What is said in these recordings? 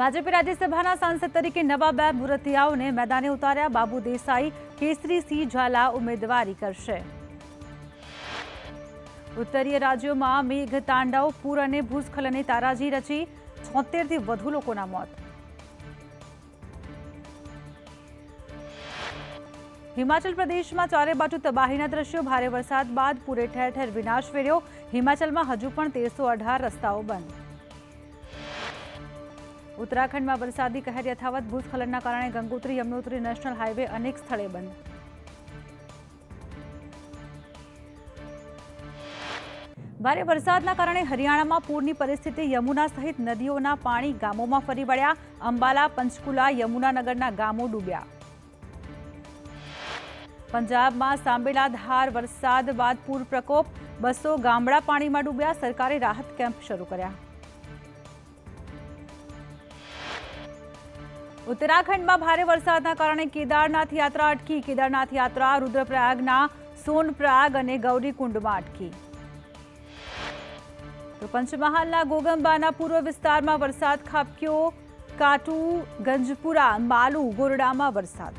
ભાજપે રાજ્યસભાના સાંસદ તરીકે નવા બે મુરતિયાઓને મેદાને ઉતાર્યા. બાબુ દેસાઈ કેસરીસિંહ ઝાલા ઉમેદવારી કરશે. ઉત્તરીય રાજ્યોમાં મેઘ તાંડવ પૂર અને ભૂસ્ખલનની તારાજી રચી છોતેરથી વધુ લોકોના મોત. હિમાચલ પ્રદેશમાં ચારે બાજુ તબાહીના દ્રશ્યો. ભારે વરસાદ બાદ પૂરે ઠેર ઠેર વિનાશ વેર્યો હિમાચલમાં હજુ પણ તેરસો અઢાર રસ્તાઓ બંધ. ઉત્તરાખંડમાં વરસાદી કહેર યથાવત ભૂસ્ખલનના કારણે ગંગોત્રી, યમનોત્રી, નેશનલ હાઈવે અનેક સ્થળે બંધ. ભારે વરસાદના કારણે હરિયાણામાં પૂરની પરિસ્થિતિ યમુના સહિત નદીઓના પાણી ગામોમાં ફરી વળ્યા. અંબાલા, પંચકુલા, યમુનાનગરના ગામો ડૂબ્યા. પંજાબમાં સાંબેલા ધાર વરસાદ બાદ પૂર પ્રકોપ. બસો ગામડા પાણીમાં ડૂબ્યા. સરકારે રાહત કેમ્પ શરૂ કર્યા. ઉત્તરાખંડમાં ભારે વરસાદના કારણે કેદારનાથ યાત્રા અટકી. કેદારનાથ યાત્રા, રુદ્રપ્રયાગના, સોનપ્રયાગ અને ગૌરીકુંડમાં અટકી. તો પંચમહાલના ગોગંબાના પૂર્વ વિસ્તારમાં વરસાદ ખાબક્યો. કાટુ, ગંજપુરા, માલુ, ગોરડામાં વરસાદ.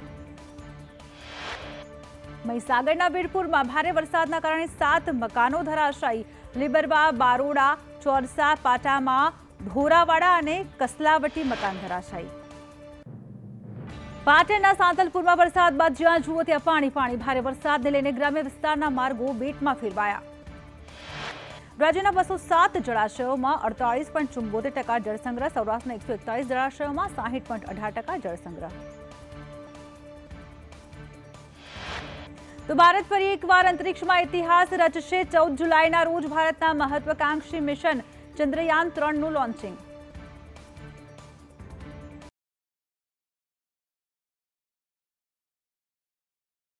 મહીસાગરના વીરપુરમાં ભારે વરસાદના કારણે સાત મકાનો ધરાશાયી. લીબરવા, બારોડા, ચોરસા, પાટામાં ઢોરાવાડા અને કસલાવટી મકાન ધરાશાયી. પાટણના સાંતલપુરમાં વરસાદ બાદ જ્યાં જુઓ ત્યાં પાણી પાણી, ભારે વરસાદને લઈને ગ્રામ્ય વિસ્તારના માર્ગો બેટમાં ફેરવાયા. રાજ્યના બસો સાત જળાશયોમાં અડતાળીસ પોઈન્ટ ચુંબોતેર ટકા જળસંગ્રહ, સૌરાષ્ટ્રના એકસો એકતાળીસ જળાશયોમાં સાહીઠ પોઈન્ટ અઢાર ટકા જળસંગ્રહ. તો ભારત ફરી એકવાર અંતરિક્ષમાં ઇતિહાસ રચશે. ચૌદ જુલાઈના રોજ ભારતના મહત્વાકાંક્ષી મિશન ચંદ્રયાન ત્રણનું લોન્ચિંગ.